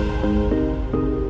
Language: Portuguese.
Música